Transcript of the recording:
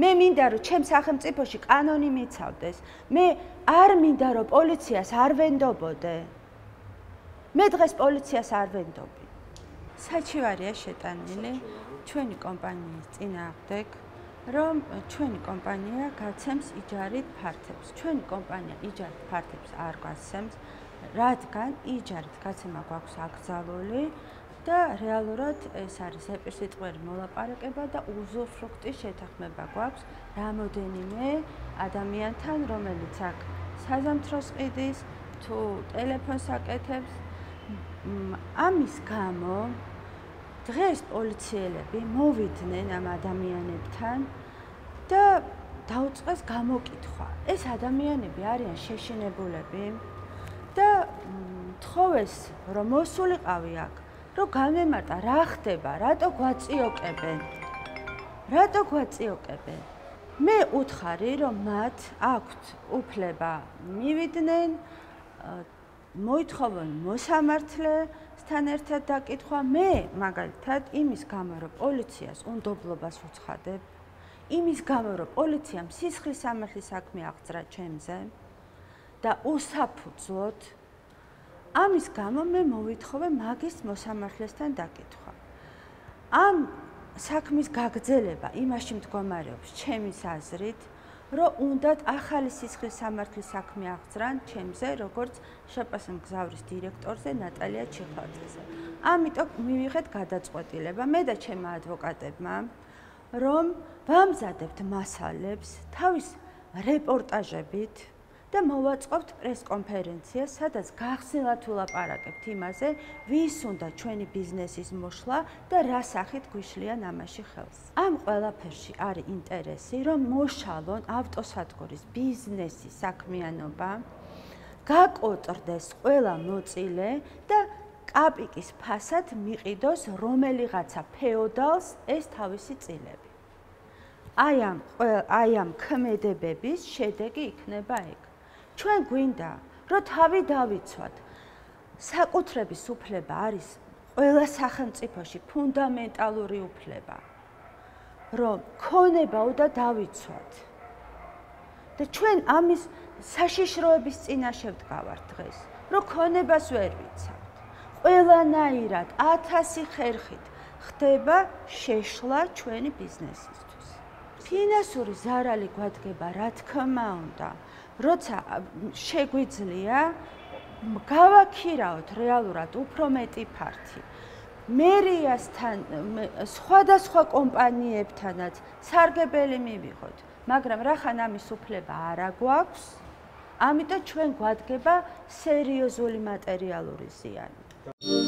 მე მინდა რომ ჩემ სახელმწიფოში კანონი მიცავდეს. მე არ მინდა რომ პოლიციას არ ვენდობოდე. მე დღეს პოლიციას არ ვენდობი. საჩივარია შეტანილი ჩვენი კომპანიის წინააღმდეგ, რომ ჩვენი კომპანია გაცემს იჯარით ფართებს. ჩვენი კომპანია იჯარით ფართებს არ გაცემს, რადგან იჯარით გაცემა გვაქვს აკრძალული. და რეალურად ეს არის ეპისიტყვერი მოლაპარაკება და უზურფრუქტის შეთანხმება გვაქვს რამოდენიმე ადამიანთან, რომელიც აქ საზამთროს ყიდის, თუ ტელეფონს აკეთებს. ამის გამო დღეს პოლიციელები მოვიდნენ ამ ადამიანებთან და დაუწყეს გამოკითხვა. ეს ადამიანები არიან შეშინებულები და თხოვეს რომ მოსულიყავი აქ რომ გამემარტა რა ხდება, რატო გვაწიოკებენ? რატო გვაწიოკებენ? მე უთხარი, რომ მათ აქვთ უფლება მივიდნენ მოითხოვონ მოსამართლესთან ერთად დაკითხვა მე მაგალითად იმის გამო რომ პოლიციას უნდობლობას უცხადებ იმის გამო რომ პოლიციამ სისხლის სამართლის საქმე აღძრა ჩემზე და უსაფუძვლოდ ამის გამო მე მოვითხოვე მაგის მოსამართლესთან დაკითხვა. ამ საქმის გაგრძელება იმაში მდგომარეობს ჩემის აზრით, რომ უნდათ ახალი სისხლის სამართლის საქმე აღძრან ჩემზე, როგორც შპს მგზავრის დირექტორზე ნატალია ჩიხაძეზე. ამიტომ მივიღეთ გადაწყვეტილება მე და ჩემმა ადვოკატებმა, რომ ვამზადებთ მასალებს თავის რეპორტაჟებით და მოვაწყობთ პრესკონფერენცია, სადაც გახსნილად ვლაპარაკებთ იმაზე, ვის უნდა ჩვენი ბიზნესის მოშლა და რა სახით გვიშლიან ამაში ხელს. ამ ყველაფერში არის ინტერესი, რომ მოშალონ ავტოსადგურის ბიზნესი საქმიანობა, გაკოტრდეს ყველა მოწილე და კაპიკის ფასად მიყიდოს რომელიღაცა ფეოდალს ეს თავისი წილები. აი ამ აი ამ ქმედებების შედეგი იქნება ეგ. ჩვენ გვინდა რომ თავი დავიცვათ. საკუთრების უფლება არის ყველა სახელმწიფოში ფუნდამენტალური უფლება რომ ქონება უნდა დავიცვათ. და ჩვენ ამის საშიშროების წინაშე ვდგავართ დღეს რომ ქონებას ვერ ვიცავთ. ყველანაირად 1000 ხერხით ხდება შეშლა ჩვენი ბიზნესისთვის. ფინანსური ზარალი გვადგება რა თქმა უნდა როცა შეგვიძლია გავაქირავთ რეალურად უფრო მეტი ფართი. მერიასთან სხვადასხვა კომპანიებთანაც სარგებელი მივიღოთ მაგრამ რახან ამის უფლება არა გვაქვს? ამიტომ ჩვენ გვადგება სერიოზული მატერიალური ზიანი